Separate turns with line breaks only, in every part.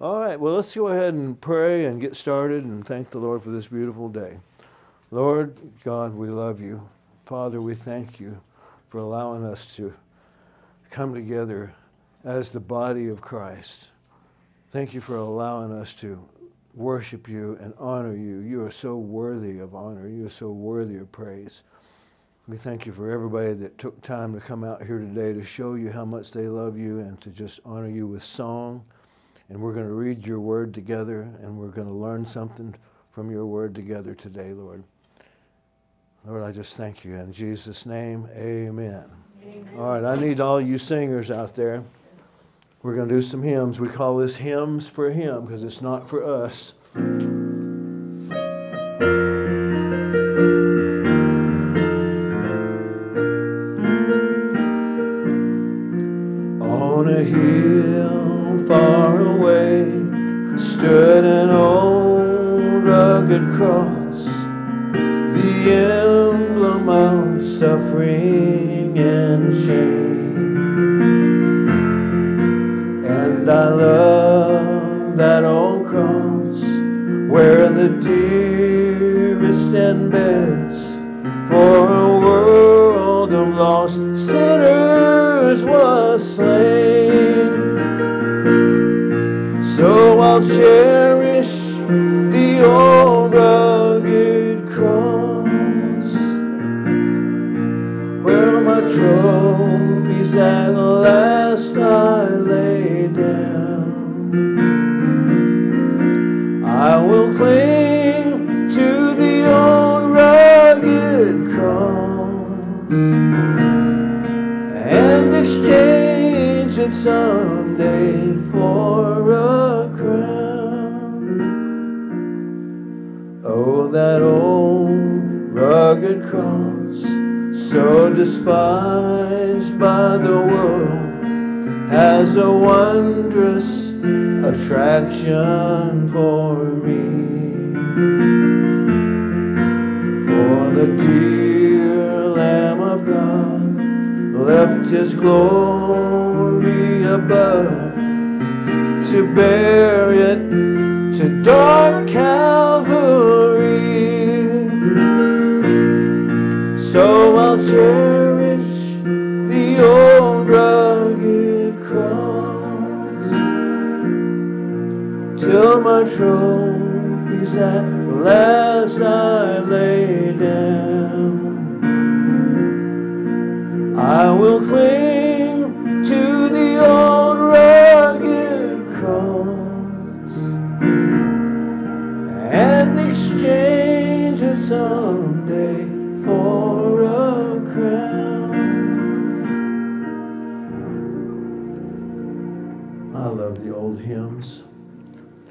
All right, well, let's go ahead and pray and get started and thank the Lord for this beautiful day. Lord God, we love you. Father, we thank you for allowing us to come together as the body of Christ. Thank you for allowing us to worship you and honor you. You are so worthy of honor. You are so worthy of praise. We thank you for everybody that took time to come out here today to show you how much they love you and to just honor you with song. And we're going to read your word together and we're going to learn something from your word together today, Lord. Lord, I just thank you. In Jesus' name, amen. amen. All right, I need all you singers out there. We're going to do some hymns. We call this Hymns for Him because it's not for us. Someday for a crown. Oh, that old rugged cross, so despised by the world, has a wondrous attraction for me. For the dear Lamb of God left his glory above to bear it to dark Calvary. So I'll cherish the old rugged cross till my trophies at last I lay down. I will cling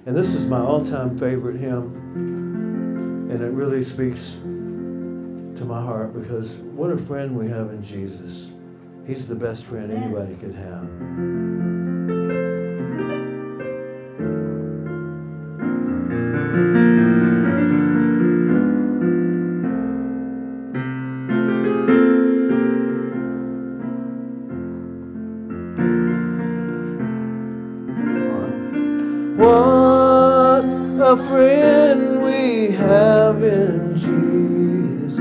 And this is my all time favorite hymn. And it really speaks to my heart because what a friend we have in Jesus. He's the best friend anybody could have. What a friend we have in Jesus.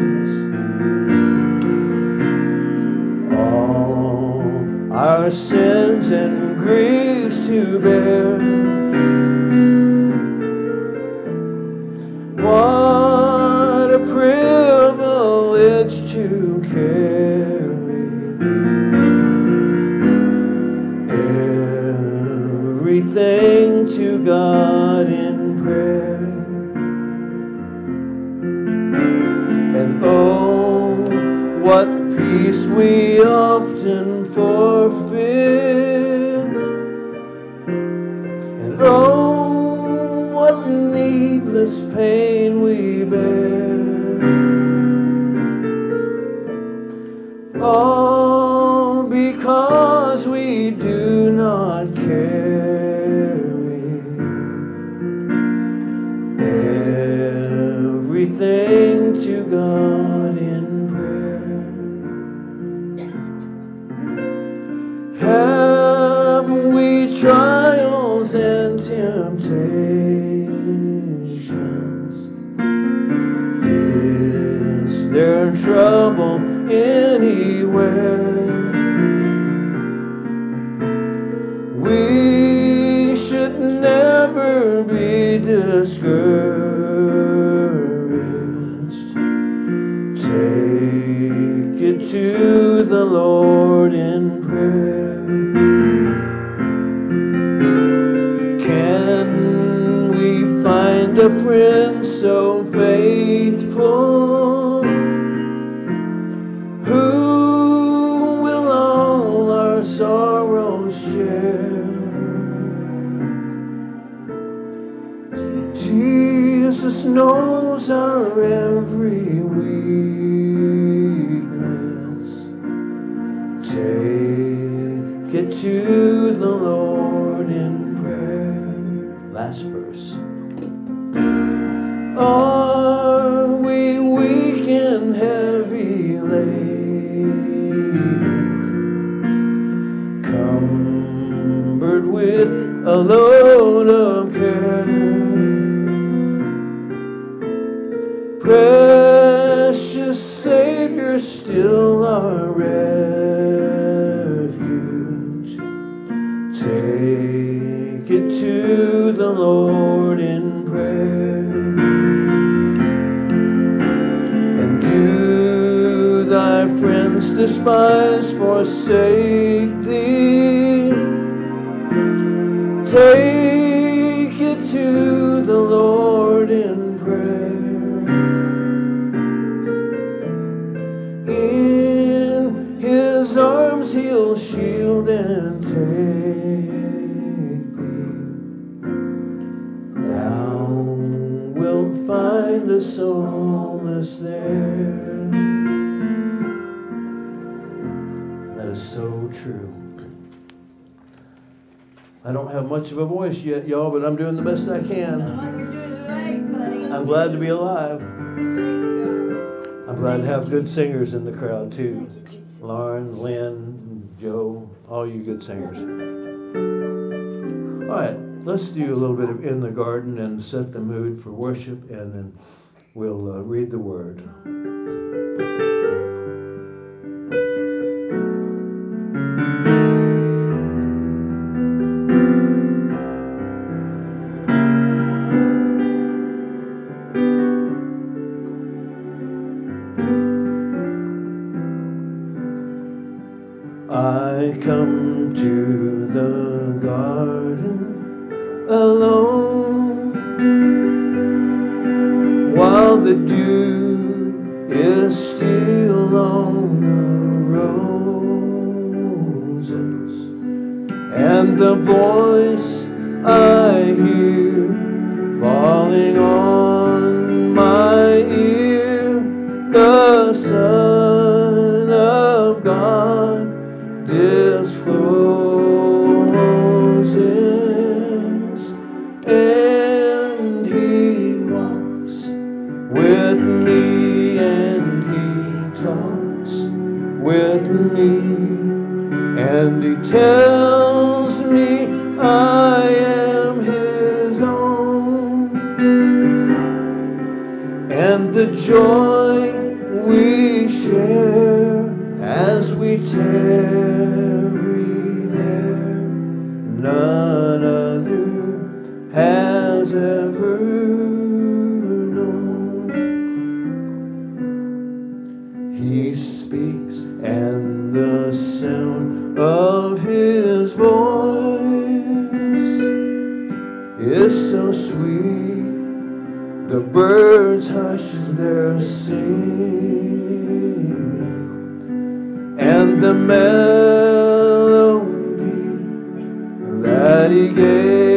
All our sins and griefs to bear. We often A voice yet, y'all, but I'm doing the best I can. I'm glad to be alive. I'm glad to have good singers in the crowd, too. Lauren, Lynn, Joe, all you good singers. All right, let's do a little bit of In the Garden and set the mood for worship, and then we'll uh, read the word. their sin and the melody that he gave.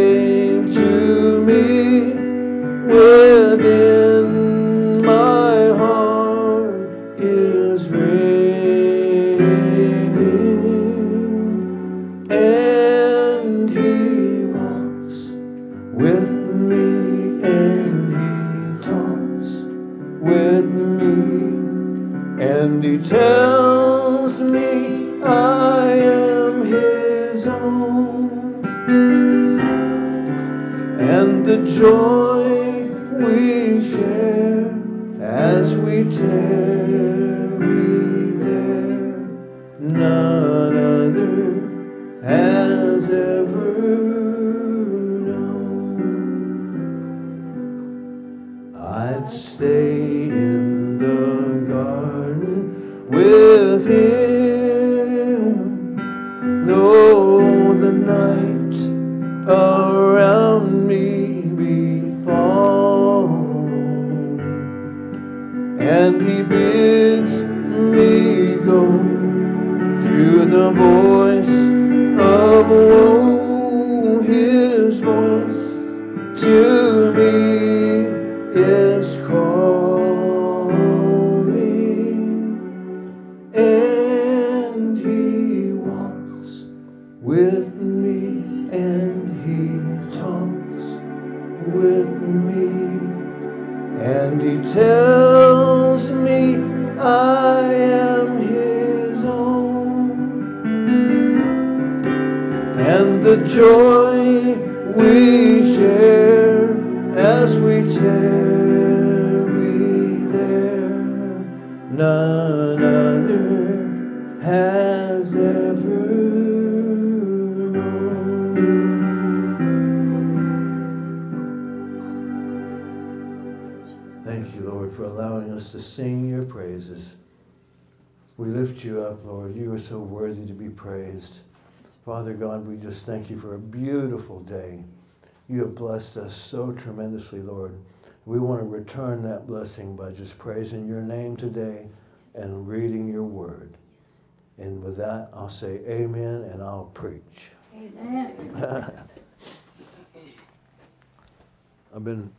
And the joy we share as we tarry there, none other has ever known. Thank you, Lord, for allowing us to sing your praises. We lift you up, Lord. You are so worthy to be praised. Father God, we just thank you for a beautiful day. You have blessed us so tremendously, Lord. We want to return that blessing by just praising your name today and reading your word. And with that, I'll say amen and I'll preach.
Amen.
I've been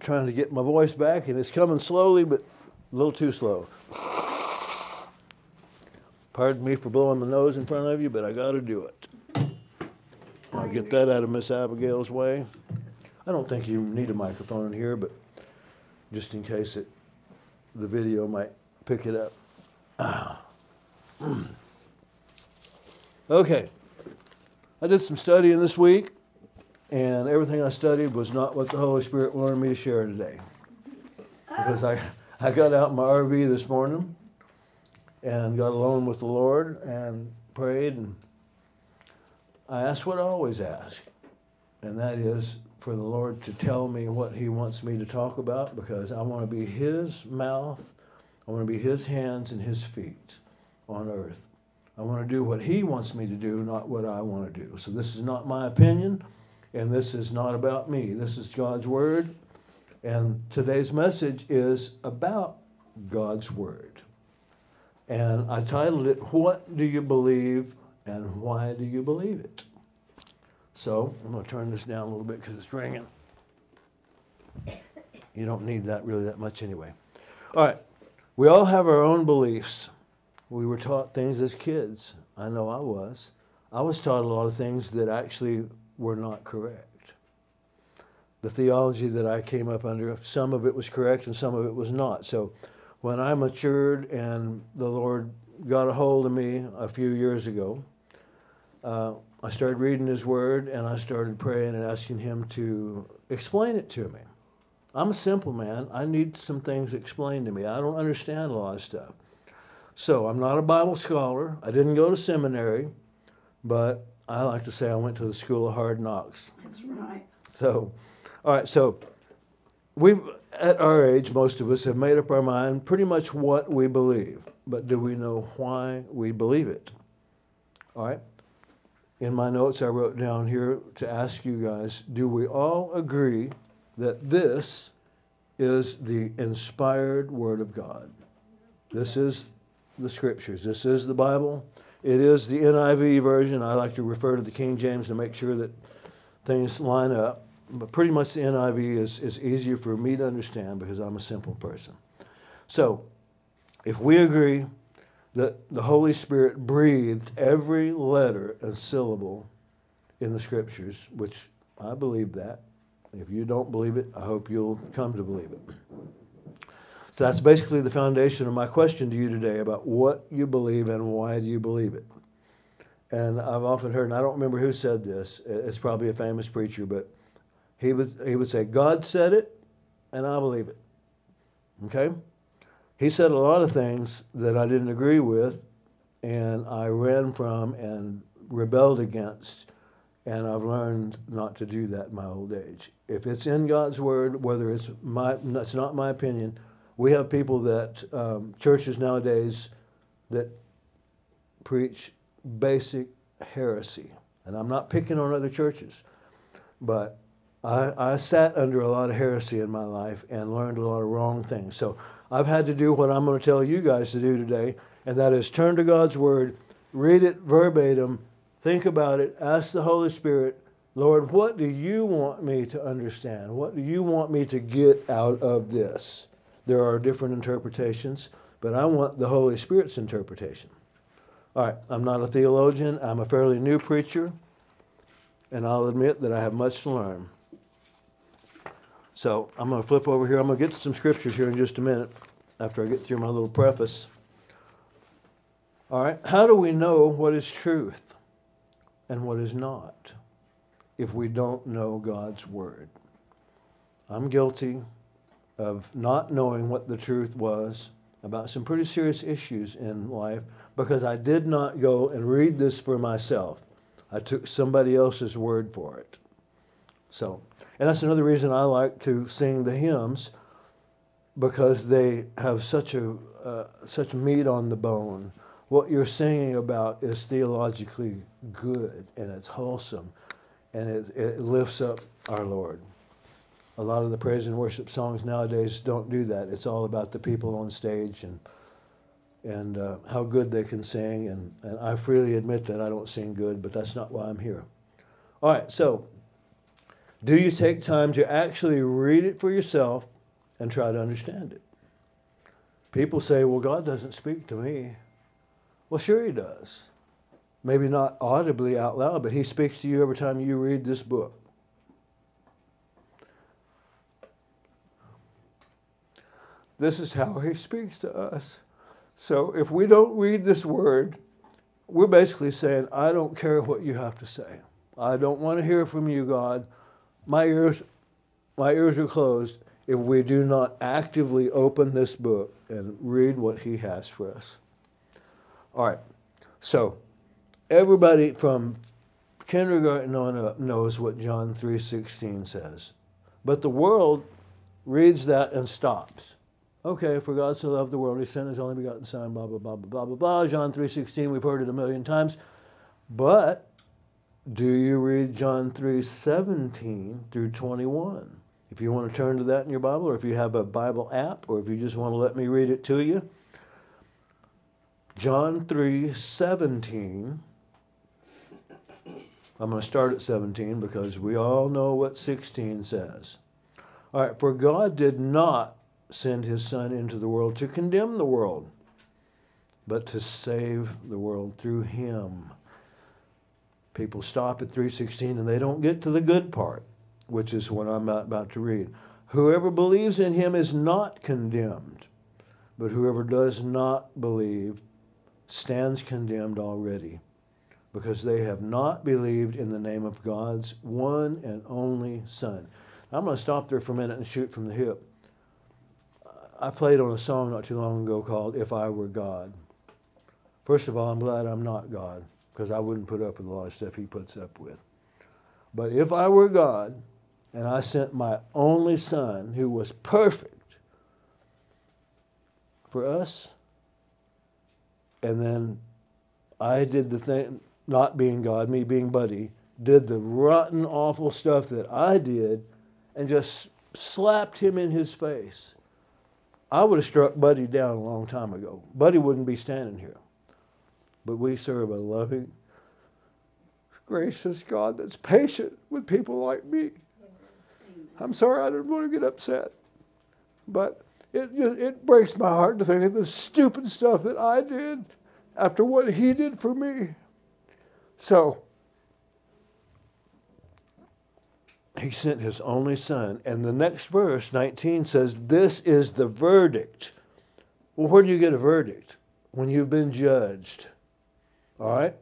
trying to get my voice back, and it's coming slowly, but a little too slow. Pardon me for blowing my nose in front of you, but I got to do it. I'll get that out of Miss Abigail's way. I don't think you need a microphone in here, but just in case it, the video might pick it up. Ah. Okay. I did some studying this week, and everything I studied was not what the Holy Spirit wanted me to share today. Because I, I got out in my RV this morning and got alone with the Lord and prayed, and I asked what I always ask, and that is for the Lord to tell me what He wants me to talk about because I want to be His mouth, I want to be His hands and His feet on earth. I want to do what He wants me to do, not what I want to do. So this is not my opinion, and this is not about me. This is God's Word, and today's message is about God's Word. And I titled it, What Do You Believe and Why Do You Believe It? So I'm going to turn this down a little bit because it's ringing. You don't need that really that much anyway. All right. We all have our own beliefs. We were taught things as kids. I know I was. I was taught a lot of things that actually were not correct. The theology that I came up under, some of it was correct and some of it was not. So when I matured and the Lord got a hold of me a few years ago, uh, I started reading His Word and I started praying and asking Him to explain it to me. I'm a simple man. I need some things explained to me. I don't understand a lot of stuff. So I'm not a Bible scholar. I didn't go to seminary, but I like to say I went to the School of Hard Knocks.
That's right.
So, all right, so we've, at our age, most of us have made up our mind pretty much what we believe, but do we know why we believe it? All right. In my notes, I wrote down here to ask you guys do we all agree that this is the inspired Word of God? This is the Scriptures, this is the Bible. It is the NIV version. I like to refer to the King James to make sure that things line up. But pretty much the NIV is, is easier for me to understand because I'm a simple person. So, if we agree that the Holy Spirit breathed every letter and syllable in the Scriptures, which I believe that. If you don't believe it, I hope you'll come to believe it. So that's basically the foundation of my question to you today about what you believe and why do you believe it. And I've often heard, and I don't remember who said this, it's probably a famous preacher, but he would, he would say, God said it, and I believe it. Okay? He said a lot of things that I didn't agree with, and I ran from and rebelled against, and I've learned not to do that in my old age. If it's in God's Word, whether it's my, it's not my opinion, we have people that, um, churches nowadays, that preach basic heresy. And I'm not picking on other churches, but I, I sat under a lot of heresy in my life and learned a lot of wrong things. So I've had to do what I'm going to tell you guys to do today, and that is turn to God's Word, read it verbatim, think about it, ask the Holy Spirit, Lord, what do you want me to understand? What do you want me to get out of this? There are different interpretations, but I want the Holy Spirit's interpretation. All right, I'm not a theologian, I'm a fairly new preacher, and I'll admit that I have much to learn. So I'm going to flip over here. I'm going to get to some scriptures here in just a minute after I get through my little preface. All right, how do we know what is truth and what is not if we don't know God's Word? I'm guilty of not knowing what the truth was about some pretty serious issues in life because I did not go and read this for myself. I took somebody else's word for it. So, and that's another reason I like to sing the hymns because they have such a uh, such meat on the bone. What you're singing about is theologically good and it's wholesome, and it, it lifts up our Lord. A lot of the praise and worship songs nowadays don't do that. It's all about the people on stage and and uh, how good they can sing. And, and I freely admit that I don't sing good, but that's not why I'm here. All right, so do you take time to actually read it for yourself and try to understand it? People say, well, God doesn't speak to me. Well, sure, He does. Maybe not audibly out loud, but He speaks to you every time you read this book. This is how He speaks to us. So if we don't read this word, we're basically saying, I don't care what you have to say. I don't want to hear from you, God. My ears, my ears are closed if we do not actively open this book and read what he has for us. All right. So everybody from kindergarten on up knows what John 3:16 says. But the world reads that and stops. Okay, for God so loved the world, he sent his only begotten Son, blah, blah, blah, blah, blah, blah, blah. John 3.16, we've heard it a million times. But do you read John 3.17 through 21? If you want to turn to that in your Bible, or if you have a Bible app, or if you just want to let me read it to you. John 3.17. I'm going to start at 17 because we all know what 16 says. All right, for God did not send his Son into the world to condemn the world, but to save the world through him. People stop at 316 and they don't get to the good part, which is what I'm about to read. Whoever believes in him is not condemned, but whoever does not believe stands condemned already, because they have not believed in the name of God's one and only Son. I'm going to stop there for a minute and shoot from the hip. I played on a song not too long ago called If I Were God. First of all, I'm glad I'm not God because I wouldn't put up with a lot of stuff he puts up with. But if I were God and I sent my only son who was perfect for us, and then I did the thing, not being God, me being Buddy, did the rotten, awful stuff that I did and just slapped him in his face I would have struck Buddy down a long time ago. Buddy wouldn't be standing here. But we serve a loving, gracious God that's patient with people like me. I'm sorry I didn't want to get upset. But it, it breaks my heart to think of the stupid stuff that I did after what he did for me. So, he sent his only son. And the next verse, 19, says, This is the verdict. Well, where do you get a verdict? When you've been judged. All right?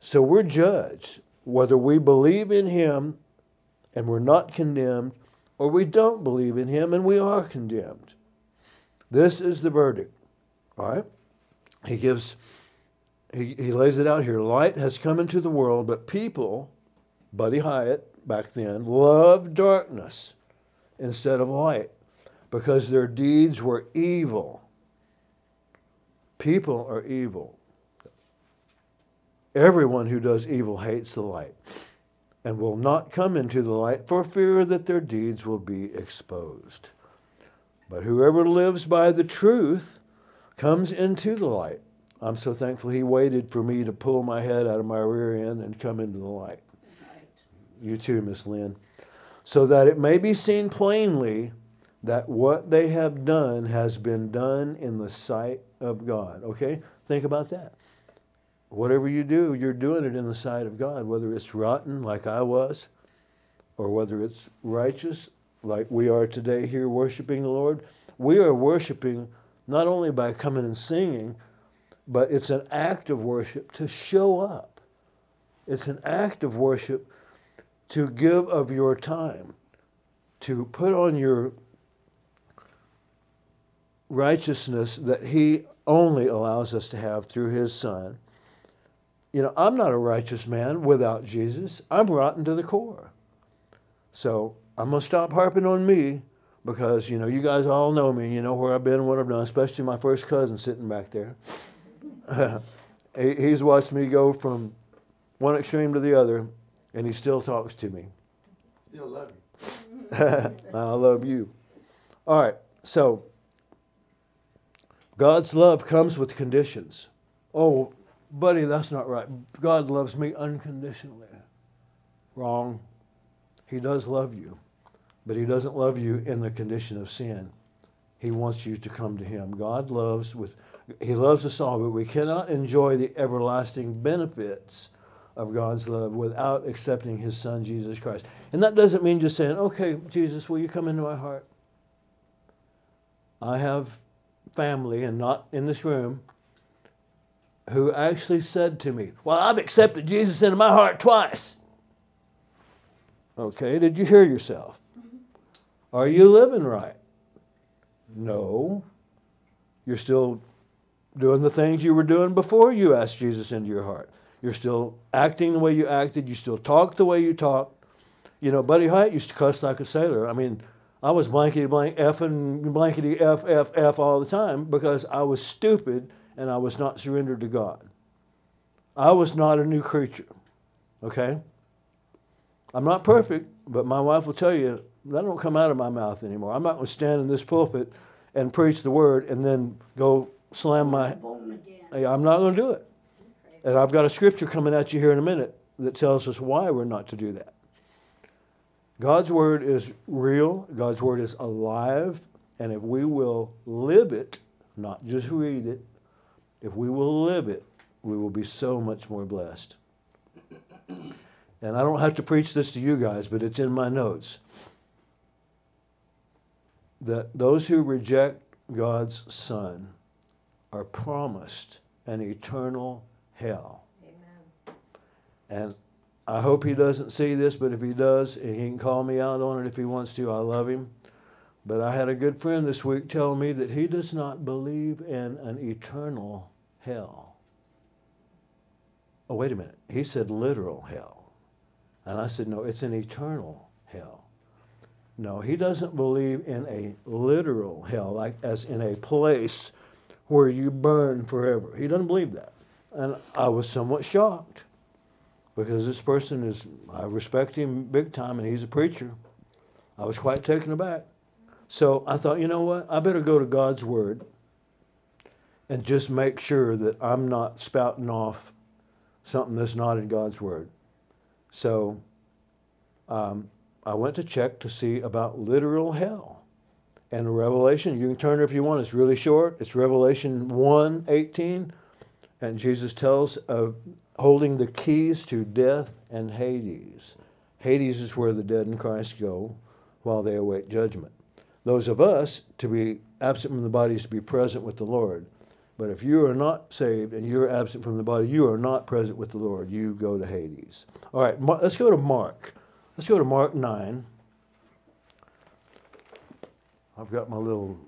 So we're judged whether we believe in him and we're not condemned, or we don't believe in him and we are condemned. This is the verdict. All right? He gives, he, he lays it out here. Light has come into the world, but people, Buddy Hyatt back then, loved darkness instead of light because their deeds were evil. People are evil. Everyone who does evil hates the light and will not come into the light for fear that their deeds will be exposed. But whoever lives by the truth comes into the light. I'm so thankful he waited for me to pull my head out of my rear end and come into the light. You too, Miss Lynn. So that it may be seen plainly that what they have done has been done in the sight of God. Okay? Think about that. Whatever you do, you're doing it in the sight of God, whether it's rotten like I was, or whether it's righteous like we are today here worshiping the Lord. We are worshiping not only by coming and singing, but it's an act of worship to show up. It's an act of worship to give of your time, to put on your righteousness that He only allows us to have through His Son. You know, I'm not a righteous man without Jesus. I'm rotten to the core. So I'm going to stop harping on me because, you know, you guys all know me. And you know where I've been, and what I've done, especially my first cousin sitting back there. He's watched me go from one extreme to the other, and he still talks to me.
Still love you.
I love you. All right, so God's love comes with conditions. Oh, buddy, that's not right. God loves me unconditionally. Wrong. He does love you, but He doesn't love you in the condition of sin. He wants you to come to Him. God loves with He loves us all, but we cannot enjoy the everlasting benefits of God's love without accepting His Son Jesus Christ. And that doesn't mean just saying, "Okay, Jesus, will you come into my heart?" I have family, and not in this room, who actually said to me, Well, I've accepted Jesus into my heart twice. Okay, did you hear yourself? Are you living right? No. You're still doing the things you were doing before you asked Jesus into your heart. You're still acting the way you acted. You still talk the way you talked. You know, Buddy Hyatt used to cuss like a sailor. I mean, I was blankety blank F and blankety F, F, F all the time because I was stupid and I was not surrendered to God. I was not a new creature. Okay? I'm not perfect, but my wife will tell you that don't come out of my mouth anymore. I'm not going to stand in this pulpit and preach the word and then go slam my. I'm not going to do it. And I've got a scripture coming at you here in a minute that tells us why we're not to do that. God's word is real, God's word is alive, and if we will live it, not just read it, if we will live it, we will be so much more blessed. And I don't have to preach this to you guys, but it's in my notes. That those who reject God's Son are promised an eternal hell. Amen. And I hope he doesn't see this, but if he does, he can call me out on it if he wants to. I love him. But I had a good friend this week tell me that he does not believe in an eternal hell. Oh, wait a minute. He said literal hell. And I said, no, it's an eternal hell. No, he doesn't believe in a literal hell, like as in a place where you burn forever. He doesn't believe that. And I was somewhat shocked because this person is, I respect him big time, and he's a preacher. I was quite taken aback. So I thought, you know what? I better go to God's Word and just make sure that I'm not spouting off something that's not in God's Word. So um, I went to check to see about literal hell. And Revelation, you can turn it if you want, it's really short. It's Revelation 1 18. And Jesus tells of holding the keys to death and Hades. Hades is where the dead in Christ go while they await judgment. Those of us to be absent from the body is to be present with the Lord. But if you are not saved and you're absent from the body, you are not present with the Lord. You go to Hades. All right, let's go to Mark. Let's go to Mark 9. I've got my little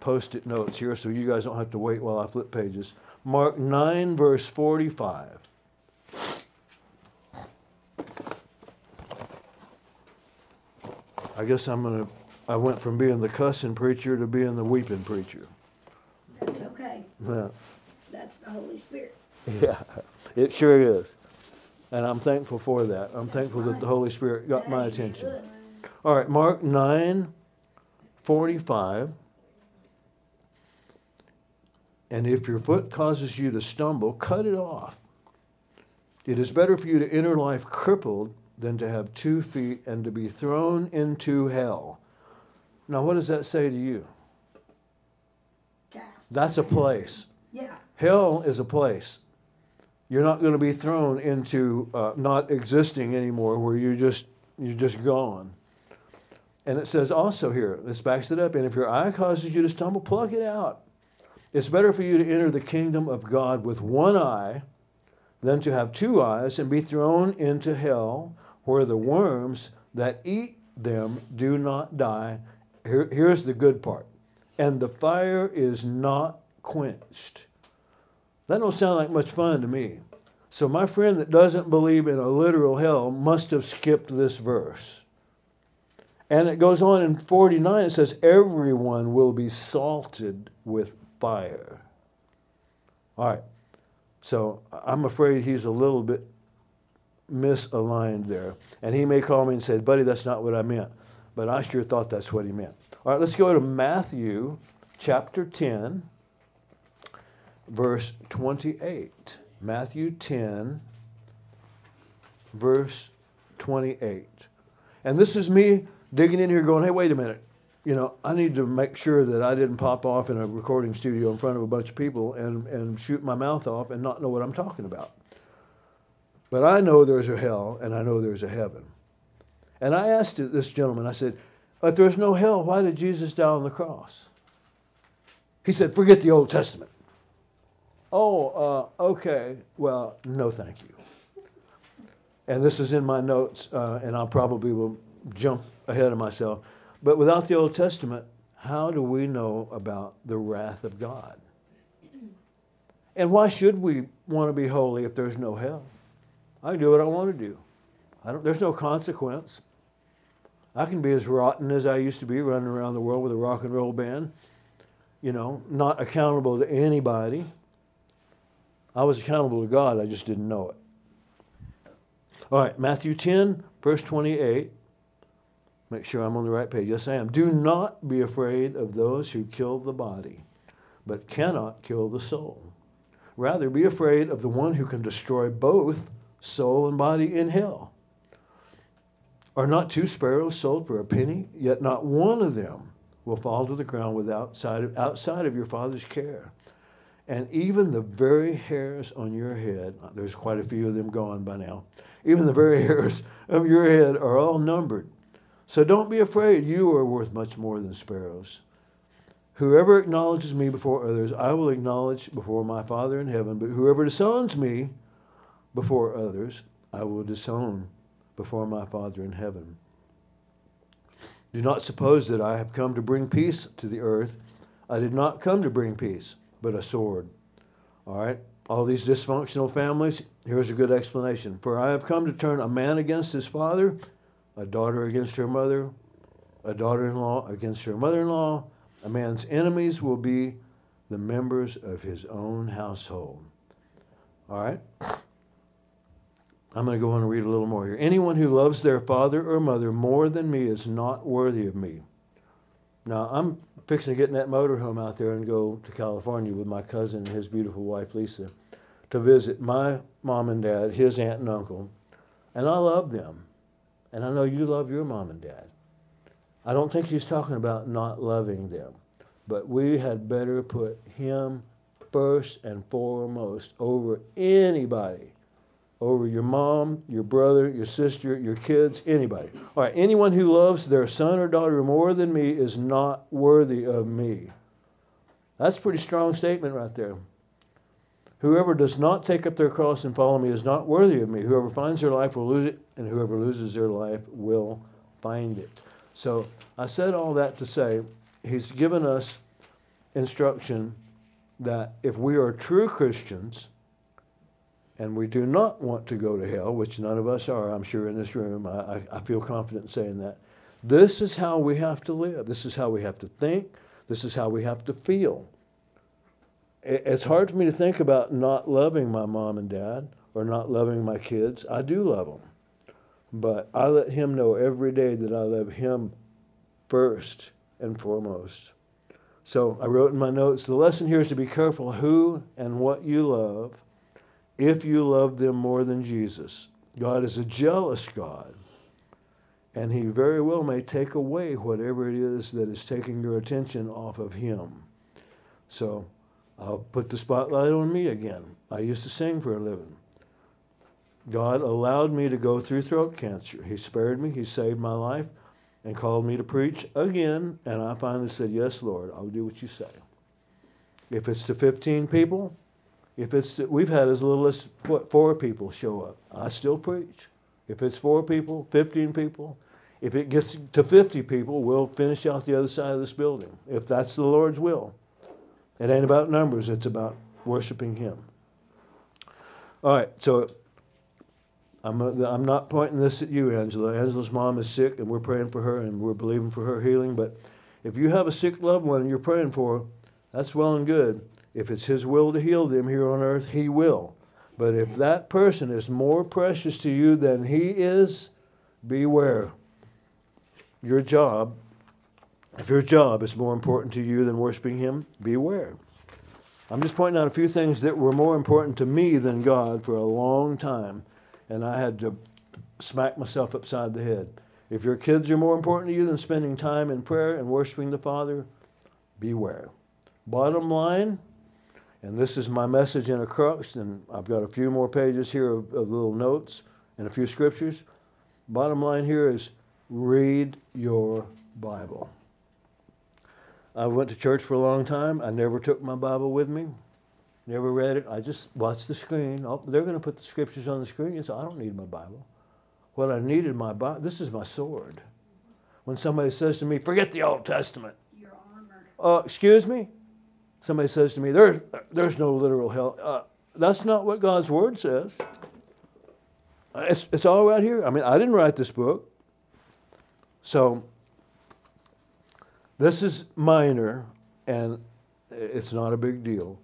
post it notes here so you guys don't have to wait while I flip pages. Mark 9, verse 45. I guess I'm going to, I went from being the cussing preacher to being the weeping preacher.
That's.
Yeah,
That's the Holy Spirit.
yeah it sure is. And I'm thankful for that. I'm thankful that the Holy Spirit got my attention.
good.
All right, Mark 9 45. And if your foot causes you to stumble, cut it off. It is better for you to enter life crippled than to have two feet and to be thrown into hell. Now, what does that say to you? That's a place.
Yeah.
Hell is a place. You're not going to be thrown into uh, not existing anymore, where you're just you're just gone. And it says also here, this backs it up. And if your eye causes you to stumble, pluck it out. It's better for you to enter the kingdom of God with one eye than to have two eyes and be thrown into hell, where the worms that eat them do not die. Here, here's the good part. And the fire is not quenched. That don't sound like much fun to me. So my friend that doesn't believe in a literal hell must have skipped this verse. And it goes on in 49, it says, Everyone will be salted with fire. All right. So I'm afraid he's a little bit misaligned there. And he may call me and say, Buddy, that's not what I meant. But I sure thought that's what he meant. All right, let's go to Matthew chapter 10, verse 28. Matthew 10, verse 28. And this is me digging in here going, hey, wait a minute. You know, I need to make sure that I didn't pop off in a recording studio in front of a bunch of people and, and shoot my mouth off and not know what I'm talking about. But I know there's a hell and I know there's a heaven. And I asked this gentleman, I said, if there's no hell, why did Jesus die on the cross? He said, forget the Old Testament. Oh, uh, okay. Well, no, thank you. And this is in my notes, uh, and I probably will jump ahead of myself. But without the Old Testament, how do we know about the wrath of God? And why should we want to be holy if there's no hell? I do what I want to do. There's no consequence. I can be as rotten as I used to be running around the world with a rock and roll band, you know, not accountable to anybody. I was accountable to God, I just didn't know it. All right, Matthew 10, verse 28. Make sure I'm on the right page. Yes, I am. Do not be afraid of those who kill the body, but cannot kill the soul. Rather, be afraid of the one who can destroy both soul and body in hell. Are not two sparrows sold for a penny? Yet not one of them will fall to the ground without outside of, outside of your Father's care. And even the very hairs on your head, there's quite a few of them gone by now, even the very hairs of your head are all numbered. So don't be afraid, you are worth much more than sparrows. Whoever acknowledges me before others, I will acknowledge before my Father in heaven. But whoever disowns me before others, I will disown before my Father in heaven. Do not suppose that I have come to bring peace to the earth. I did not come to bring peace, but a sword. All right? All these dysfunctional families, here's a good explanation. For I have come to turn a man against his father, a daughter against her mother, a daughter in law against her mother in law. A man's enemies will be the members of his own household. All right? I'm going to go on and read a little more here. Anyone who loves their father or mother more than me is not worthy of me. Now, I'm fixing to get in that motorhome out there and go to California with my cousin and his beautiful wife, Lisa, to visit my mom and dad, his aunt and uncle. And I love them. And I know you love your mom and dad. I don't think he's talking about not loving them, but we had better put him first and foremost over anybody over your mom, your brother, your sister, your kids, anybody. All right, anyone who loves their son or daughter more than me is not worthy of me. That's a pretty strong statement right there. Whoever does not take up their cross and follow me is not worthy of me. Whoever finds their life will lose it, and whoever loses their life will find it. So I said all that to say he's given us instruction that if we are true Christians and we do not want to go to hell, which none of us are, I'm sure, in this room, I, I, feel confident saying that, this is how we have to live. This is how we have to think. This is how we have to feel. It's hard for me to think about not loving my mom and dad or not loving my kids. I do love them. But I let him know every day that I love him first and foremost. So I wrote in my notes the lesson here is to be careful who and what you love if you love them more than Jesus. God is a jealous God, and He very well may take away whatever it is that is taking your attention off of Him. So I'll put the spotlight on me again. I used to sing for a living. God allowed me to go through throat cancer. He spared me, He saved my life and called me to preach again. And I finally said, Yes, Lord, I'll do what you say. If it's to 15 people, if it's we've had as little as what, four people show up, I still preach. If it's four people, 15 people, if it gets to 50 people, we'll finish out the other side of this building, if that's the Lord's will. It ain't about numbers, it's about worshiping Him. All right, so I'm, I'm not pointing this at you, Angela. Angela's mom is sick, and we're praying for her, and we're believing for her healing. But if you have a sick loved one and you're praying for, that's well and good. If it's His will to heal them here on earth, He will. But if that person is more precious to you than He is, beware. Your job, if your job is more important to you than worshiping Him, beware. I'm just pointing out a few things that were more important to me than God for a long time and I had to smack myself upside the head. If your kids are more important to you than spending time in prayer and worshiping the Father, beware. Bottom line, and this is my message in a crux, and I've got a few more pages here of, of little notes and a few scriptures. Bottom line here is read your Bible. I went to church for a long time. I never took my Bible with me. Never read it. I just watched the screen. Oh, they're going to put the scriptures on the screen. So I don't need my Bible. What I needed my Bible. This is my sword. When somebody says to me, "Forget the Old Testament,"
your armor.
Uh, excuse me. Somebody says to me, "There's there's no literal hell." Uh, that's not what God's word says. It's it's all right here. I mean, I didn't write this book, so this is minor, and it's not a big deal.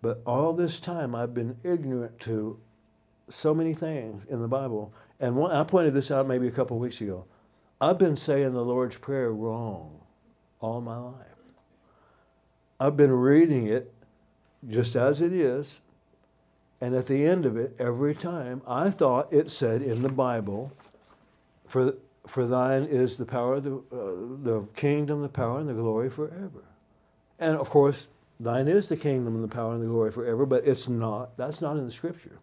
But all this time, I've been ignorant to so many things in the Bible. And one, I pointed this out maybe a couple weeks ago. I've been saying the Lord's Prayer wrong all my life. I've been reading it just as it is, and at the end of it, every time, I thought it said in the Bible, for, for thine is the power, the, uh, the kingdom, the power, and the glory forever. And of course, Thine is the kingdom and the power and the glory forever, but it's not, that's not in the scripture.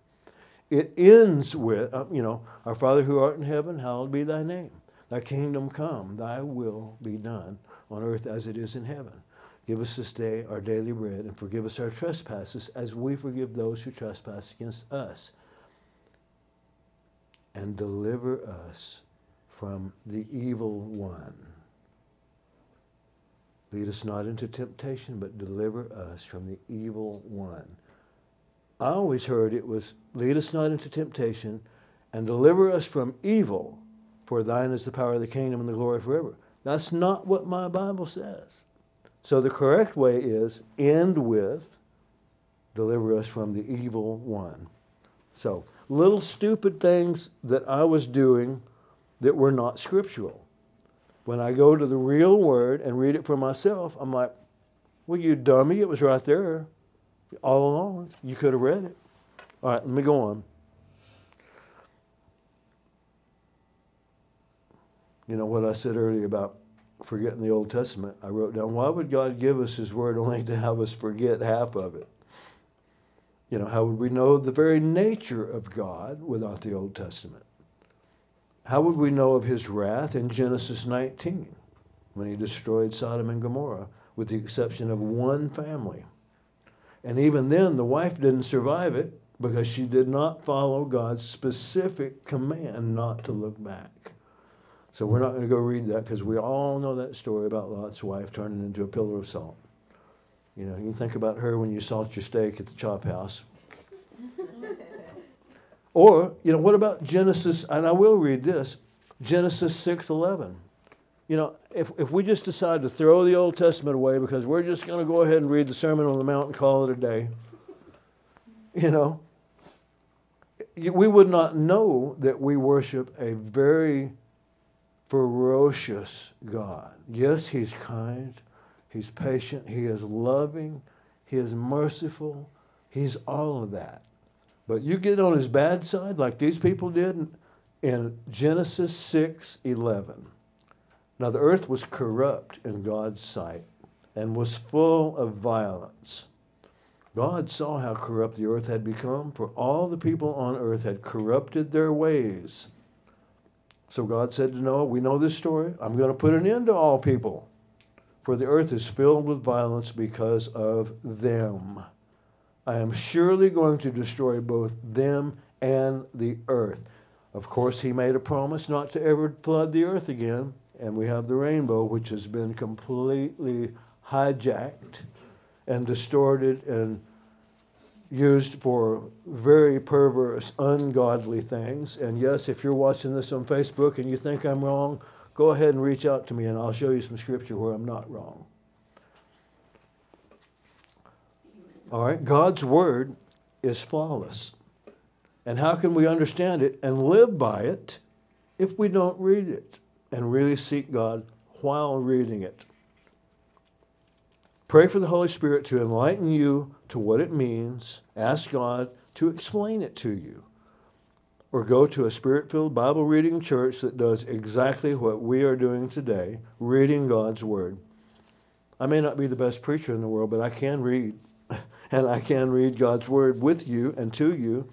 It ends with, uh, you know, Our Father who art in heaven, hallowed be thy name. Thy kingdom come, thy will be done on earth as it is in heaven. Give us this day our daily bread and forgive us our trespasses as we forgive those who trespass against us. And deliver us from the evil one. Lead us not into temptation, but deliver us from the evil one. I always heard it was, lead us not into temptation, and deliver us from evil, for thine is the power of the kingdom and the glory forever. That's not what my Bible says. So the correct way is end with, deliver us from the evil one. So, little stupid things that I was doing that were not scriptural. When I go to the real word and read it for myself, I'm like, well, you dummy, it was right there all along. You could have read it. All right, let me go on. You know what I said earlier about forgetting the Old Testament? I wrote down, why would God give us His Word only to have us forget half of it? You know, how would we know the very nature of God without the Old Testament? How would we know of his wrath in Genesis 19 when he destroyed Sodom and Gomorrah with the exception of one family? And even then, the wife didn't survive it because she did not follow God's specific command not to look back. So we're not going to go read that because we all know that story about Lot's wife turning into a pillar of salt. You know, you think about her when you salt your steak at the chop house. or, you know, what about Genesis? And I will read this Genesis 6:11. You know, if, if we just decide to throw the Old Testament away because we're just going to go ahead and read the Sermon on the Mount and call it a day, you know, we would not know that we worship a very ferocious God. Yes, He's kind, He's patient, He is loving, He is merciful, He's all of that. But you get on His bad side, like these people did in Genesis 6 11. Now, the earth was corrupt in God's sight and was full of violence. God saw how corrupt the earth had become, for all the people on earth had corrupted their ways. So God said to Noah, We know this story. I'm going to put an end to all people, for the earth is filled with violence because of them. I am surely going to destroy both them and the earth. Of course, he made a promise not to ever flood the earth again, and we have the rainbow, which has been completely hijacked and distorted and used for very perverse, ungodly things. And yes, if you're watching this on Facebook and you think I'm wrong, go ahead and reach out to me and I'll show you some scripture where I'm not wrong. All right, God's word is flawless. And how can we understand it and live by it if we don't read it and really seek God while reading it? Pray for the Holy Spirit to enlighten you to what it means. Ask God to explain it to you. Or go to a spirit filled Bible reading church that does exactly what we are doing today reading God's Word. I may not be the best preacher in the world, but I can read. And I can read God's Word with you and to you.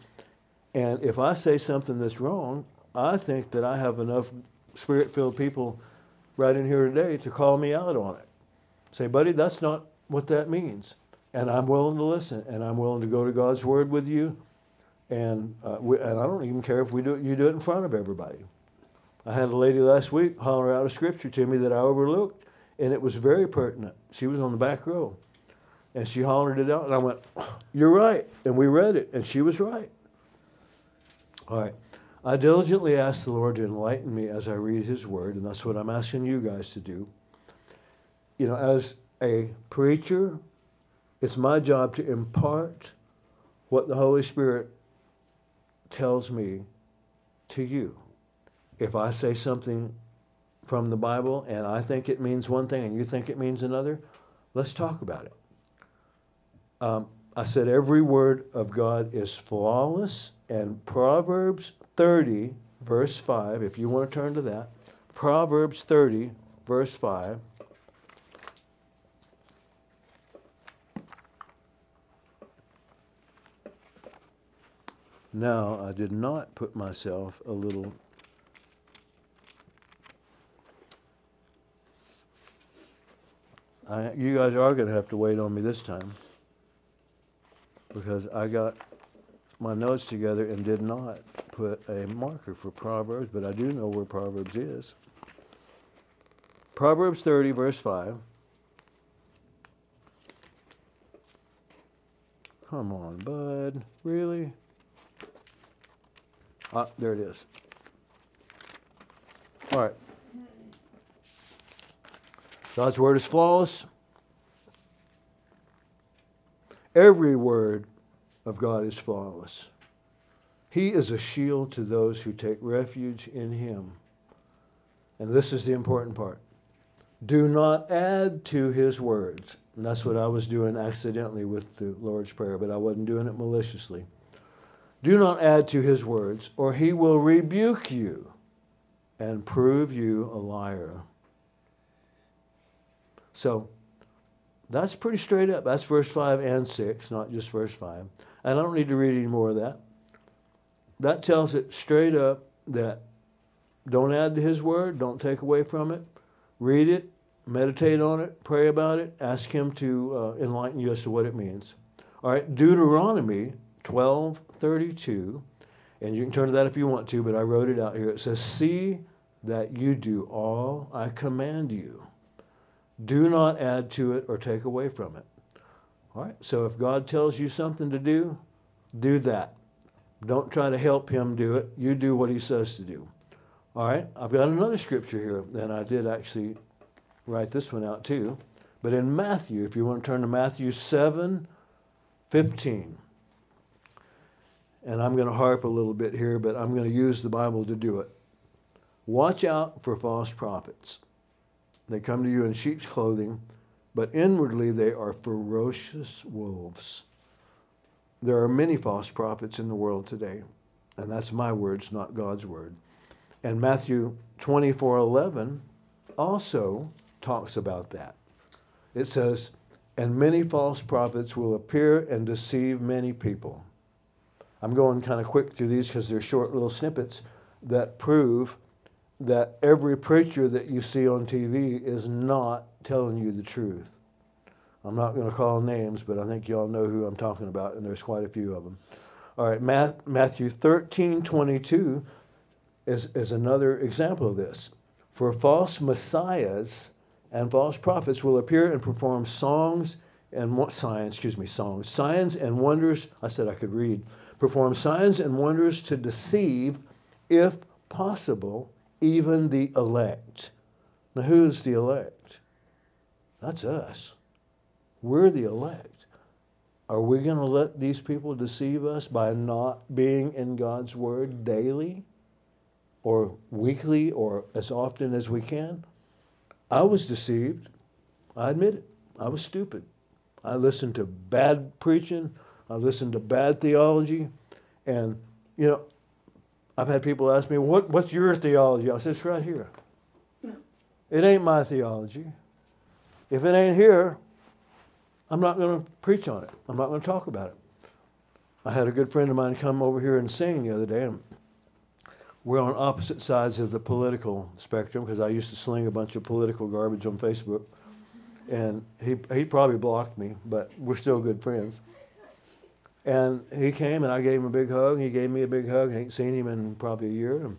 And if I say something that's wrong, I think that I have enough spirit filled people right in here today to call me out on it. Say, buddy, that's not what that means. And I'm willing to listen, and I'm willing to go to God's Word with you. And, uh, we, and I don't even care if we do it, you do it in front of everybody. I had a lady last week holler out a scripture to me that I overlooked, and it was very pertinent. She was on the back row. And she hollered it out, and I went, You're right. And we read it, and she was right. All right. I diligently ask the Lord to enlighten me as I read His Word, and that's what I'm asking you guys to do you know, as a preacher, it's my job to impart what the Holy Spirit tells me to you. If I say something from the Bible and I think it means one thing and you think it means another, let's talk about it. Um, I said every word of God is flawless, and Proverbs 30, verse 5, if you want to turn to that, Proverbs 30, verse 5 Now, I did not put myself a little I, you guys are going to have to wait on me this time because I got my notes together and did not put a marker for Proverbs, but I do know where Proverbs is. Proverbs 30, verse 5. Come on, bud. Really? Ah, there it is. All right. God's word is flawless. Every word of God is flawless. He is a shield to those who take refuge in him. And this is the important part. Do not add to his words. And that's what I was doing accidentally with the Lord's Prayer, but I wasn't doing it maliciously. Do not add to his words, or he will rebuke you and prove you a liar. So that's pretty straight up. That's verse 5 and 6, not just verse 5. And I don't need to read any more of that. That tells it straight up that don't add to his word, don't take away from it. Read it, meditate on it, pray about it, ask him to uh, enlighten you as to what it means. All right, Deuteronomy 12 32, and you can turn to that if you want to, but I wrote it out here. It says, See that you do all I command you. Do not add to it or take away from it. All right, so if God tells you something to do, do that. Don't try to help him do it. You do what he says to do. All right, I've got another scripture here, and I did actually write this one out too. But in Matthew, if you want to turn to Matthew 7 15. And I'm going to harp a little bit here, but I'm going to use the Bible to do it. Watch out for false prophets. They come to you in sheep's clothing, but inwardly they are ferocious wolves. There are many false prophets in the world today, and that's my words, not God's word. And Matthew 24 11 also talks about that. It says, And many false prophets will appear and deceive many people. I'm going kind of quick through these because they're short little snippets that prove that every preacher that you see on TV is not telling you the truth. I'm not going to call names, but I think you all know who I'm talking about, and there's quite a few of them. All right, Matthew 13 22 is, is another example of this. For false messiahs and false prophets will appear and perform songs and signs, excuse me, songs, signs and wonders. I said I could read. Perform signs and wonders to deceive, if possible, even the elect. Now, who's the elect? That's us. We're the elect. Are we going to let these people deceive us by not being in God's Word daily or weekly or as often as we can? I was deceived. I admit it. I was stupid. I listened to bad preaching. I listened to bad theology. And, you know, I've had people ask me, what, what's your theology? I said, it's right here. It ain't my theology. If it ain't here, I'm not going to preach on it. I'm not going to talk about it. I had a good friend of mine come over here and sing the other day, and we're on opposite sides of the political spectrum because I used to sling a bunch of political garbage on Facebook, and he he probably blocked me, but we're still good friends. And he came, and I gave him a big hug. He gave me a big hug. I ain't seen him in probably a year. And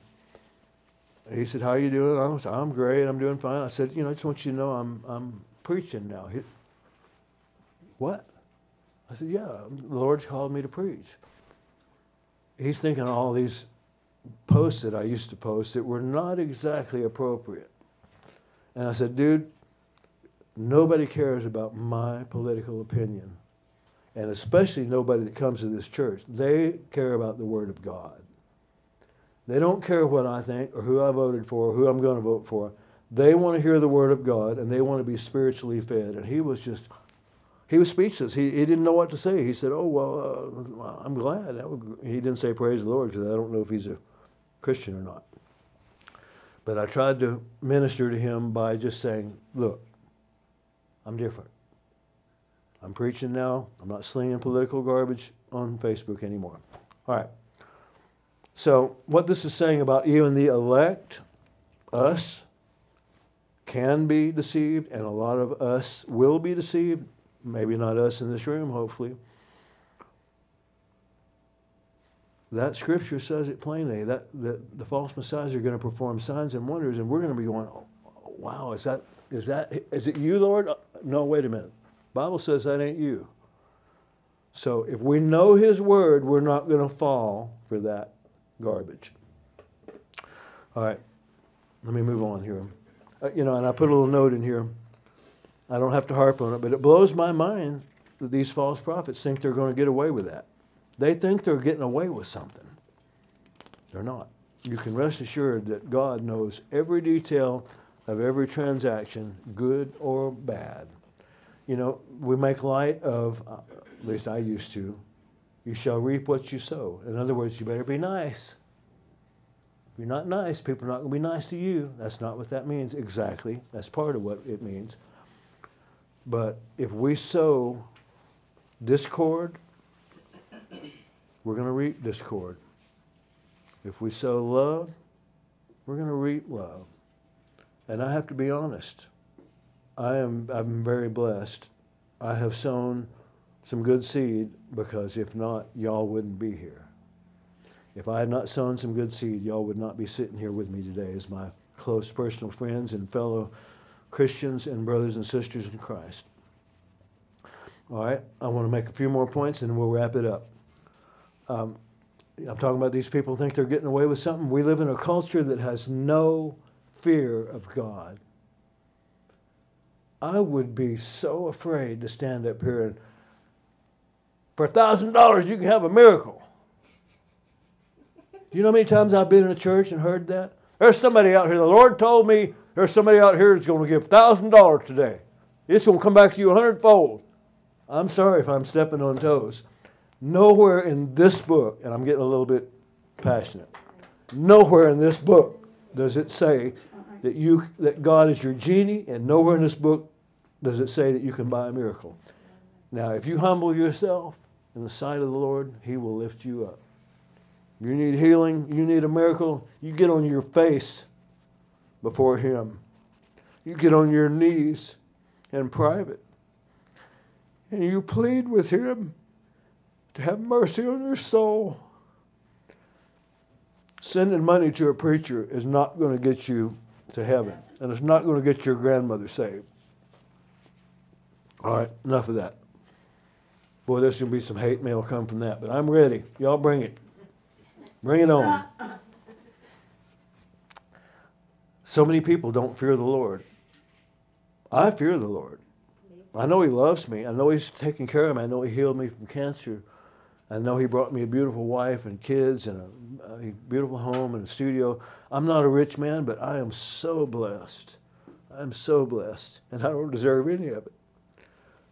he said, "How you doing?" I said, "I'm great. I'm doing fine." I said, "You know, I just want you to know I'm I'm preaching now." He, what? I said, Yeah, the Lord's called me to preach. He's thinking all these posts that I used to post that were not exactly appropriate. And I said, Dude, nobody cares about my political opinion. And especially nobody that comes to this church. They care about the Word of God. They don't care what I think or who I voted for or who I'm going to vote for. They want to hear the Word of God and they want to be spiritually fed. And he was just he was speechless. He, he didn't know what to say. He said, "Oh well, uh, I'm glad." He didn't say "Praise the Lord" because I don't know if he's a Christian or not. But I tried to minister to him by just saying, "Look, I'm different. I'm preaching now. I'm not slinging political garbage on Facebook anymore." All right. So what this is saying about even the elect, us, can be deceived, and a lot of us will be deceived maybe not us in this room, hopefully. That scripture says it plainly that, that the false messiahs are going to perform signs and wonders, and we're going to be going, oh, wow, is that, is that, is it you, Lord? Uh, no, wait a minute. Bible says that ain't you. So if we know his word, we're not going to fall for that garbage. All right, let me move on here. Uh, you know, and I put a little note in here. I don't have to harp on it, but it blows my mind that these false prophets think they're going to get away with that. They think they're getting away with something. They're not. You can rest assured that God knows every detail of every transaction, good or bad. You know, we make light of, uh, at least I used to, you shall reap what you sow. In other words, you better be nice. If you're not nice, people are not going to be nice to you. That's not what that means exactly. That's part of what it means. But if we sow discord, we're going to reap discord. If we sow love, we're going to reap love. And I have to be honest. I am I'm very blessed. I have sown some good seed because if not, y'all wouldn't be here. If I had not sown some good seed, y'all would not be sitting here with me today as my close personal friends and fellow Christians and brothers and sisters in Christ. All right, I want to make a few more points and we'll wrap it up. Um, I'm talking about these people think they're getting away with something. We live in a culture that has no fear of God. I would be so afraid to stand up here and, for a thousand dollars, you can have a miracle. Do you know how many times I've been in a church and heard that? There's somebody out here. The Lord told me there's somebody out here that's going to give thousand dollars today. It's going to come back to you a hundredfold. I'm sorry if I'm stepping on toes. Nowhere in this book, and I'm getting a little bit passionate. Nowhere in this book does it say that you that God is your genie, and nowhere in this book does it say that you can buy a miracle. Now, if you humble yourself in the sight of the Lord, He will lift you up. You need healing, you need a miracle, you get on your face before Him. You get on your knees in private. And you plead with Him to have mercy on your soul. Sending money to a preacher is not going to get you to heaven, and it's not going to get your grandmother saved. All right, enough of that. Boy, there's going to be some hate mail come from that, but I'm ready. Y'all bring it. Bring it on. So many people don't fear the Lord. I fear the Lord. I know He loves me. I know He's taking care of me. I know He healed me from cancer. I know He brought me a beautiful wife and kids and a, a beautiful home and a studio. I'm not a rich man, but I am so blessed. I'm so blessed, and I don't deserve any of it.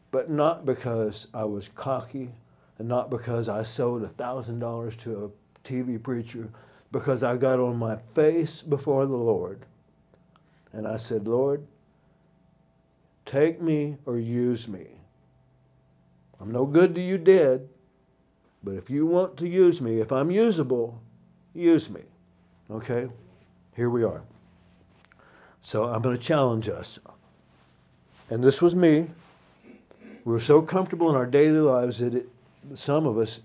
But not because I was cocky, and not because I sold a thousand dollars to a TV preacher, because I got on my face before the Lord, and I said, Lord, take me or use me. I'm no good to you dead, but if you want to use me, if I'm usable, use me. Okay? Here we are. So I'm going to challenge us. And this was me. We were so comfortable in our daily lives that it, some of us,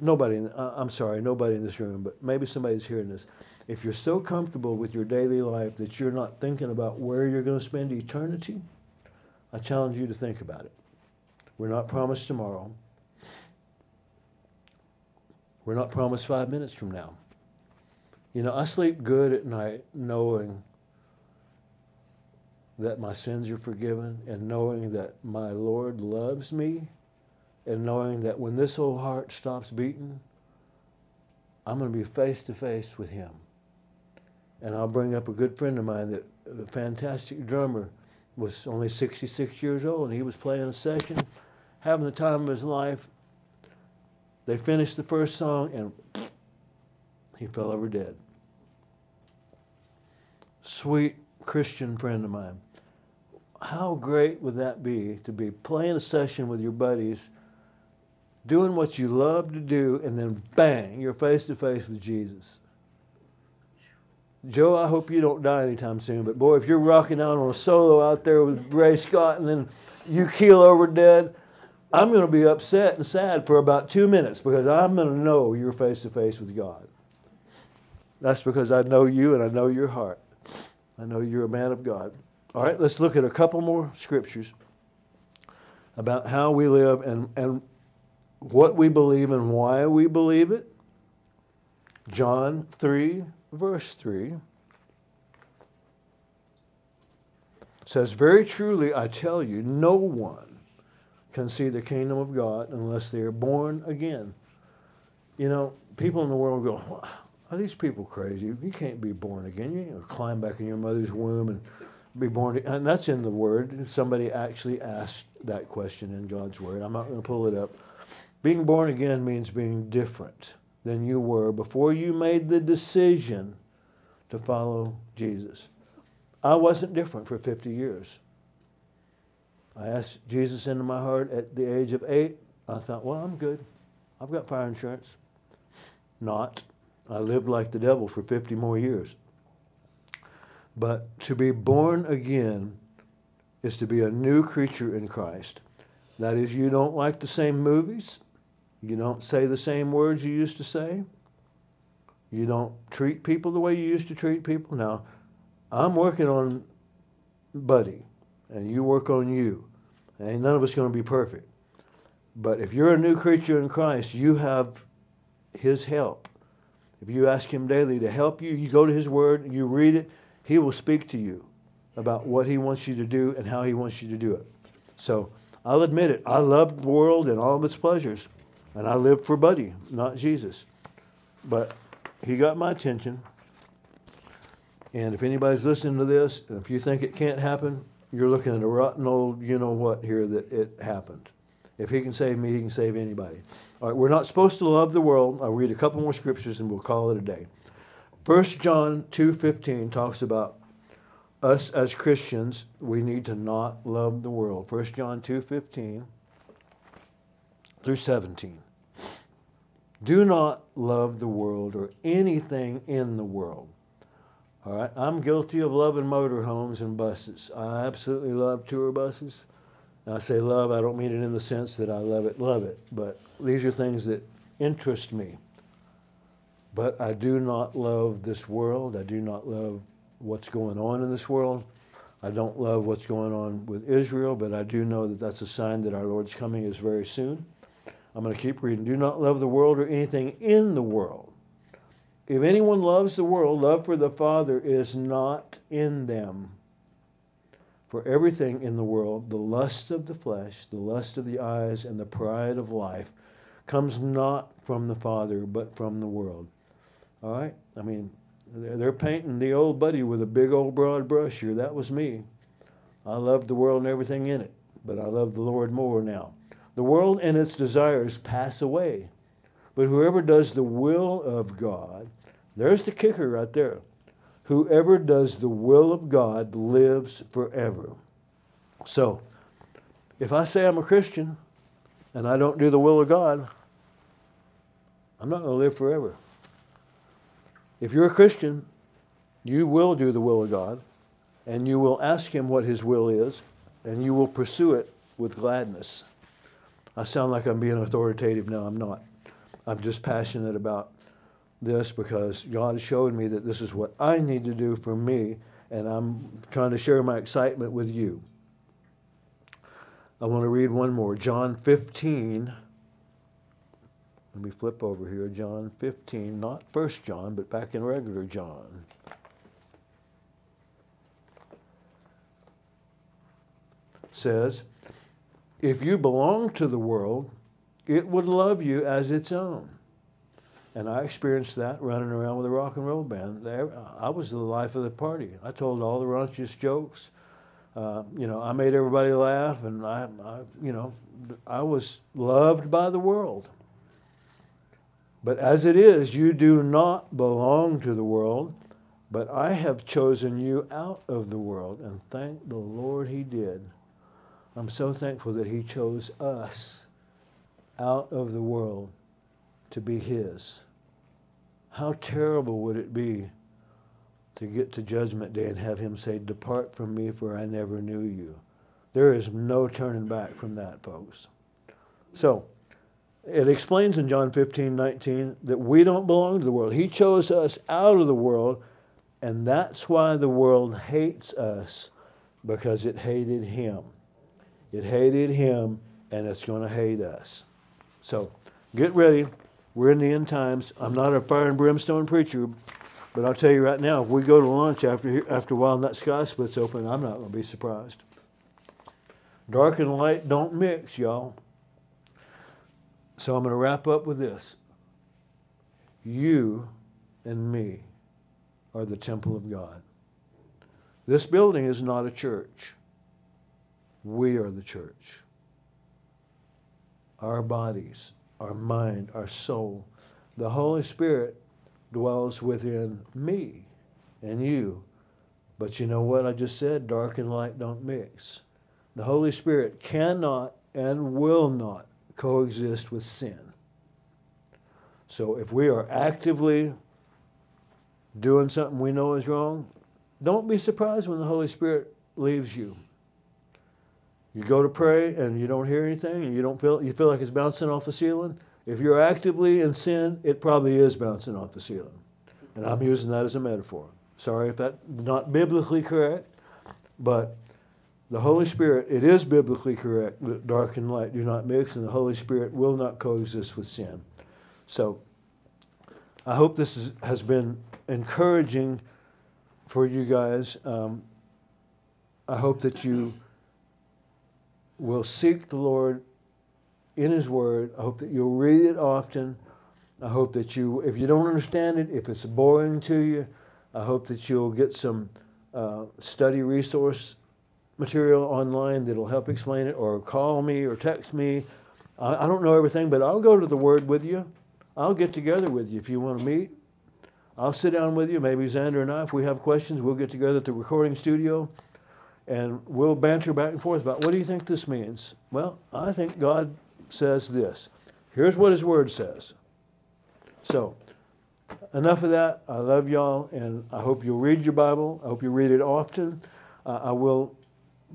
nobody, in, I'm sorry, nobody in this room, but maybe somebody's hearing this. If you're so comfortable with your daily life that you're not thinking about where you're going to spend eternity, I challenge you to think about it. We're not promised tomorrow. We're not promised five minutes from now. You know, I sleep good at night knowing that my sins are forgiven and knowing that my Lord loves me and knowing that when this old heart stops beating, I'm going to be face to face with Him. And I'll bring up a good friend of mine that a fantastic drummer was only 66 years old and he was playing a session, having the time of his life. They finished the first song and he fell over dead. Sweet Christian friend of mine. How great would that be to be playing a session with your buddies, doing what you love to do, and then bang, you're face to face with Jesus? Joe, I hope you don't die anytime soon, but boy, if you're rocking out on a solo out there with Ray Scott and then you keel over dead, I'm going to be upset and sad for about two minutes because I'm going to know you're face to face with God. That's because I know you and I know your heart. I know you're a man of God. All right, let's look at a couple more scriptures about how we live and, and what we believe and why we believe it. John 3, verse 3 says, Very truly I tell you, no one can see the kingdom of God unless they are born again. You know, people in the world go, are these people crazy? You can't be born again. You can climb back in your mother's womb and be born again. And that's in the Word. Somebody actually asked that question in God's Word. I'm not going to pull it up. Being born again means being different than you were before you made the decision to follow Jesus. I wasn't different for 50 years. I asked Jesus into my heart at the age of eight. I thought, well, I'm good. I've got fire insurance. Not. I lived like the devil for 50 more years. But to be born again is to be a new creature in Christ. That is, you don't like the same movies. You don't say the same words you used to say. You don't treat people the way you used to treat people. Now, I'm working on Buddy, and you work on you. And none of us going to be perfect. But if you're a new creature in Christ, you have His help. If you ask Him daily to help you, you go to His Word, you read it, He will speak to you about what He wants you to do and how He wants you to do it. So I'll admit it. I love the world and all of its pleasures, and I live for Buddy, not Jesus. But He got my attention. And if anybody's listening to this, and if you think it can't happen, you're looking at a rotten old you know what here that it happened. If he can save me, he can save anybody. All right, we're not supposed to love the world. I'll read a couple more scriptures and we'll call it a day. 1 John 2.15 talks about us as Christians, we need to not love the world. 1 John 2.15 through 17. Do not love the world or anything in the world. All right, I'm guilty of loving motorhomes and buses. I absolutely love tour buses. I say love, I don't mean it in the sense that I love it, love it, but these are things that interest me. But I do not love this world. I do not love what's going on in this world. I don't love what's going on with Israel, but I do know that that's a sign that our Lord's coming is very soon. I'm going to keep reading. Do not love the world or anything in the world. If anyone loves the world, love for the Father is not in them. For everything in the world, the lust of the flesh, the lust of the eyes, and the pride of life, comes not from the Father, but from the world. All right? I mean, they're painting the old buddy with a big old broad brush here. That was me. I loved the world and everything in it, but I love the Lord more now. The world and its desires pass away, but whoever does the will of God, there's the kicker right there. Whoever does the will of God lives forever. So, if I say I'm a Christian and I don't do the will of God, I'm not going to live forever. If you're a Christian, you will do the will of God and you will ask Him what His will is and you will pursue it with gladness. I sound like I'm being authoritative now. I'm not. I'm just passionate about this because God showed me that this is what I need to do for me, and I'm trying to share my excitement with you. I want to read one more. John 15. Let me flip over here. John 15, not First John, but back in regular John. Says, if you belong to the world, it would love you as its own. And I experienced that running around with a rock and roll band. There I was the life of the party. I told all the raunchiest jokes. Uh, you know, I made everybody laugh, and I, I, you know, I was loved by the world. But as it is, you do not belong to the world, but I have chosen you out of the world, and thank the Lord He did. I'm so thankful that He chose us out of the world to be His. How terrible would it be to get to Judgment Day and have Him say, Depart from me, for I never knew you? There is no turning back from that, folks. So, it explains in John 15, 19 that we don't belong to the world. He chose us out of the world, and that's why the world hates us, because it hated Him. It hated Him, and it's going to hate us. So, get ready. We're in the end times. I'm not a fire and brimstone preacher, but I'll tell you right now, if we go to lunch after, after a while and that sky splits open, I'm not going to be surprised. Dark and light don't mix, y'all. So I'm going to wrap up with this. You and me are the temple of God. This building is not a church. We are the church. Our bodies our mind, our soul. The Holy Spirit dwells within me and you. But you know what I just said? Dark and light don't mix. The Holy Spirit cannot and will not coexist with sin. So if we are actively doing something we know is wrong, don't be surprised when the Holy Spirit leaves you. You go to pray and you don't hear anything and you don't feel you feel like it's bouncing off the ceiling. If you're actively in sin, it probably is bouncing off the ceiling. And I'm using that as a metaphor. Sorry if that's not biblically correct, but the Holy Spirit, it is biblically correct that dark and light do not mix, and the Holy Spirit will not coexist with sin. So I hope this is, has been encouraging for you guys. Um, I hope that you will seek the Lord in His Word. I hope that you'll read it often. I hope that you, if you don't understand it, if it's boring to you, I hope that you'll get some uh, study resource material online that'll help explain it, or call me or text me. I, I don't know everything, but I'll go to the Word with you. I'll get together with you if you want to meet. I'll sit down with you, maybe Xander and I. If we have questions, we'll get together at the recording studio and we'll banter back and forth about what do you think this means? Well, I think God says this. Here's what His Word says. So, enough of that. I love y'all, and I hope you'll read your Bible. I hope you read it often. Uh, I will,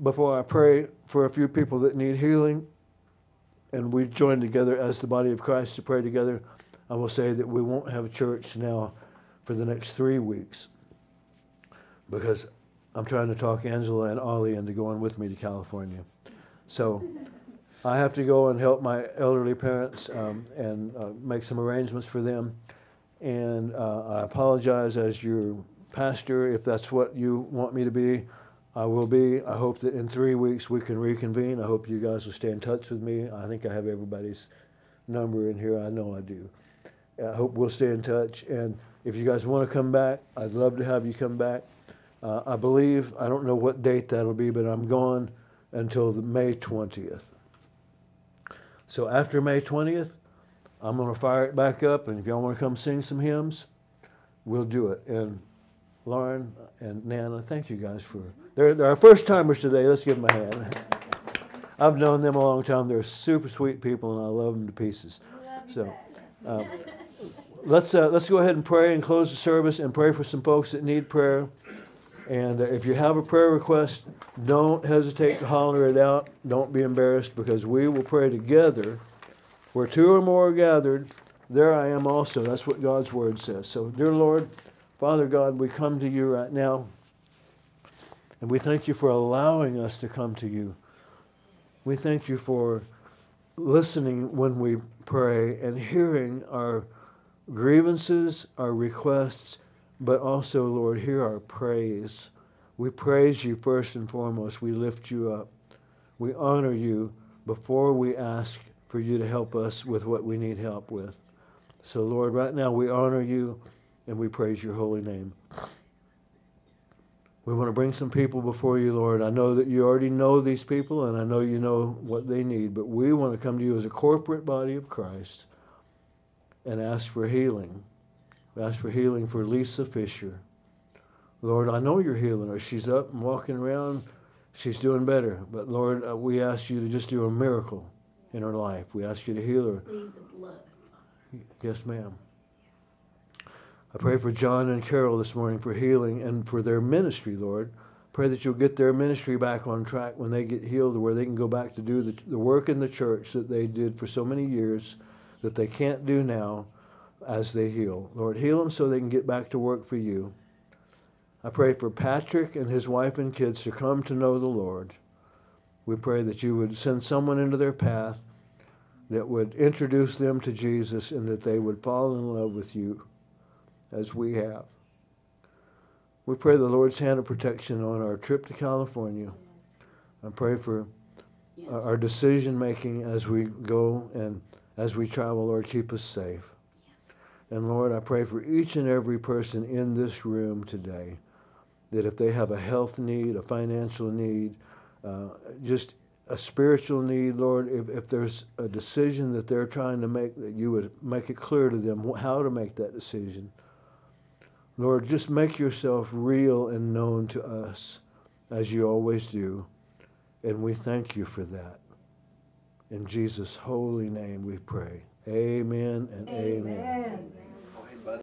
before I pray for a few people that need healing, and we join together as the body of Christ to pray together, I will say that we won't have church now for the next three weeks because I'm trying to talk Angela and Ollie into going with me to California. So I have to go and help my elderly parents um, and uh, make some arrangements for them. And uh, I apologize as your pastor if that's what you want me to be. I will be. I hope that in three weeks we can reconvene. I hope you guys will stay in touch with me. I think I have everybody's number in here. I know I do. I hope we'll stay in touch. And if you guys want to come back, I'd love to have you come back. Uh, I believe, I don't know what date that'll be, but I'm gone until the May 20th. So after May 20th, I'm going to fire it back up, and if y'all want to come sing some hymns, we'll do it. And Lauren and Nana, thank you guys for. They're, they're our first timers today. Let's give them a hand. I've known them a long time. They're super sweet people, and I love them to pieces. So, um, let's uh, let's go ahead and pray and close the service and pray for some folks that need prayer. And if you have a prayer request, don't hesitate to holler it out. Don't be embarrassed because we will pray together. Where two or more are gathered, there I am also. That's what God's word says. So, dear Lord, Father God, we come to you right now. And we thank you for allowing us to come to you. We thank you for listening when we pray and hearing our grievances, our requests, but also, Lord, hear our praise. We praise you first and foremost. We lift you up. We honor you before we ask for you to help us with what we need help with. So, Lord, right now we honor you and we praise your holy name. We want to bring some people before you, Lord. I know that you already know these people and I know you know what they need, but we want to come to you as a corporate body of Christ and ask for healing. We ask for healing for Lisa Fisher. Lord, I know you're healing her. She's up and walking around. She's doing better. But Lord, uh, we ask you to just do a miracle in her life. We ask you to heal her.
The blood.
Yes, ma'am. I pray for John and Carol this morning for healing and for their ministry, Lord. Pray that you'll get their ministry back on track when they get healed, where they can go back to do the, the work in the church that they did for so many years that they can't do now as they heal. Lord, heal them so they can get back to work for you. I pray for Patrick and his wife and kids to come to know the Lord. We pray that you would send someone into their path that would introduce them to Jesus and that they would fall in love with you as we have. We pray the Lord's hand of protection on our trip to California. I pray for
uh,
our decision making as we go and as we travel, Lord, keep us safe. And Lord, I pray for each and every person in this room today that if they have a health need, a financial need, uh, just a spiritual need, Lord, if, if there's a decision that they're trying to make, that you would make it clear to them how to make that decision. Lord, just make yourself real and known to us as you always do. And we thank you for that. In Jesus' holy name we pray. Amen and amen.
Amen.